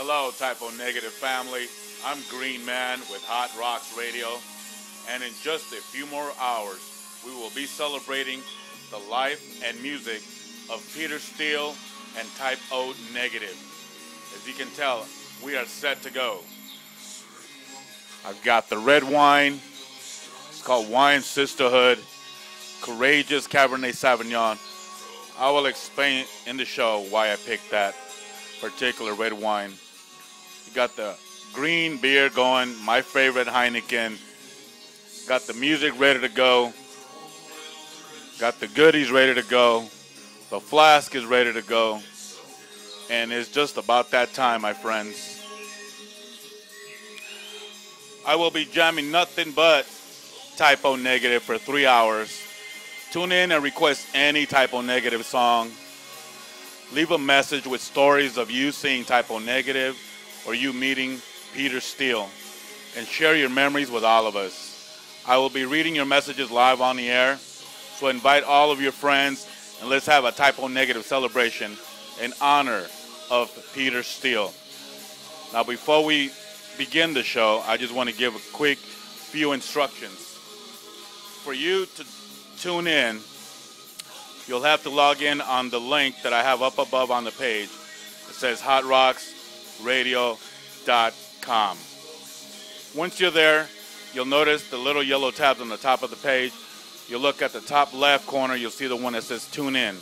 Hello, Type O Negative family. I'm Green Man with Hot Rocks Radio, and in just a few more hours, we will be celebrating the life and music of Peter Steele and Type O Negative. As you can tell, we are set to go. I've got the red wine. It's called Wine Sisterhood. Courageous Cabernet Sauvignon. I will explain in the show why I picked that particular red wine. You got the green beer going, my favorite Heineken. Got the music ready to go. Got the goodies ready to go. The flask is ready to go. And it's just about that time, my friends. I will be jamming nothing but Type O Negative for three hours. Tune in and request any Type O Negative song. Leave a message with stories of you seeing Type O Negative or you meeting Peter Steele and share your memories with all of us. I will be reading your messages live on the air, so invite all of your friends and let's have a Type O Negative celebration in honor of Peter Steele. Now, before we begin the show, I just want to give a quick few instructions. For you to tune in, you'll have to log in on the link that I have up above on the page. It says hotrocksradio.com. Once you're there, you'll notice the little yellow tabs on the top of the page. You'll look at the top left corner, you'll see the one that says tune in.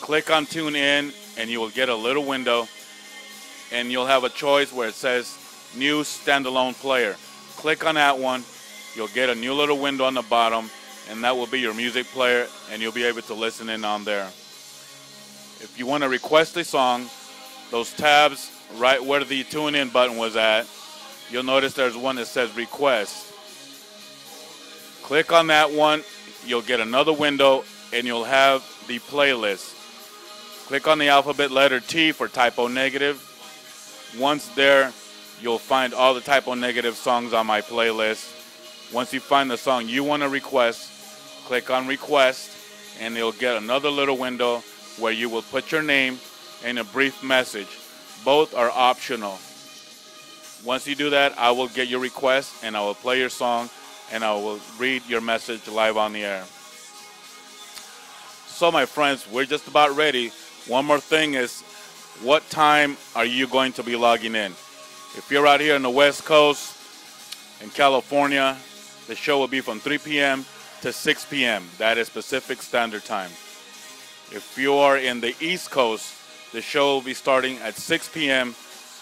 Click on tune in, and you will get a little window, and you'll have a choice where it says new standalone player. Click on that one, you'll get a new little window on the bottom, and that will be your music player, and you'll be able to listen in on there. If you want to request a song, those tabs right where the tune in button was at, you'll notice there's one that says request. Click on that one, you'll get another window, and you'll have the playlist. Click on the alphabet letter T for Type O Negative. Once there, you'll find all the Type O Negative songs on my playlist. Once you find the song you want to request, click on request, and you'll get another little window where you will put your name and a brief message. Both are optional. Once you do that, I will get your request and I will play your song and I will read your message live on the air. So, my friends, we're just about ready. One more thing is what time are you going to be logging in? If you're out here in the West Coast, in California, the show will be from 3 p.m. to 6 p.m. That is Pacific Standard Time. If you are in the East Coast, the show will be starting at 6 p.m.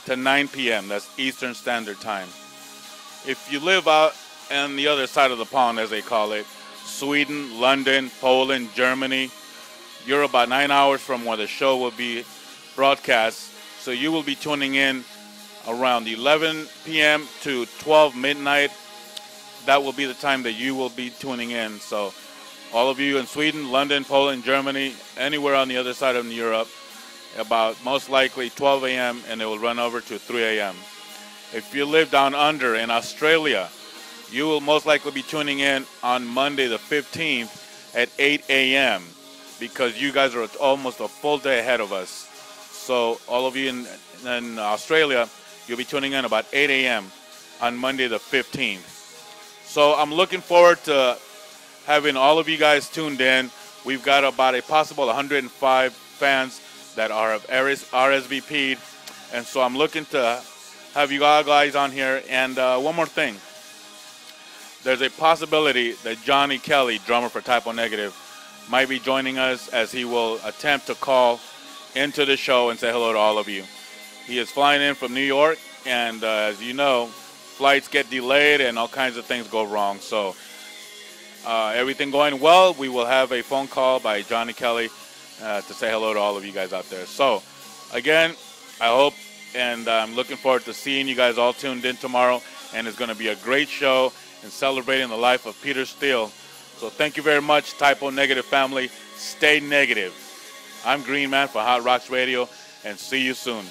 to 9 p.m. That's Eastern Standard Time. If you live out on the other side of the pond, as they call it, Sweden, London, Poland, Germany, you're about nine hours from where the show will be broadcast. So you will be tuning in around 11 p.m. to 12 midnight. That will be the time that you will be tuning in. So all of you in Sweden, London, Poland, Germany, anywhere on the other side of Europe, about most likely 12 a.m. and it will run over to 3 a.m. If you live down under in Australia, you will most likely be tuning in on Monday the 15th at 8 a.m. because you guys are almost a full day ahead of us. So all of you in, in Australia, you'll be tuning in about 8 a.m. on Monday the 15th. So I'm looking forward to having all of you guys tuned in. We've got about a possible 105 fans that are of RSVP'd, and so I'm looking to have you guys on here. And uh, one more thing, there's a possibility that Johnny Kelly, drummer for Type O Negative, might be joining us as he will attempt to call into the show and say hello to all of you. He is flying in from New York, and uh, as you know, flights get delayed and all kinds of things go wrong. So, uh, everything going well, we will have a phone call by Johnny Kelly uh, to say hello to all of you guys out there. So, again, I hope and I'm looking forward to seeing you guys all tuned in tomorrow. And it's going to be a great show and celebrating the life of Peter Steele. So, thank you very much, Type O Negative family. Stay negative. I'm Green Man for Hot Rocks Radio, and see you soon.